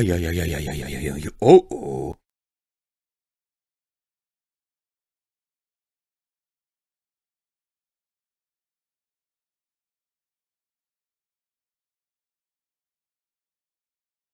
ay, ay, ay, ay, ay, ay, ay, ay, oh. oh.